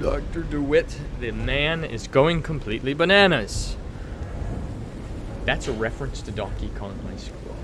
Dr. DeWitt, the man is going completely bananas. That's a reference to Donkey Kong High School.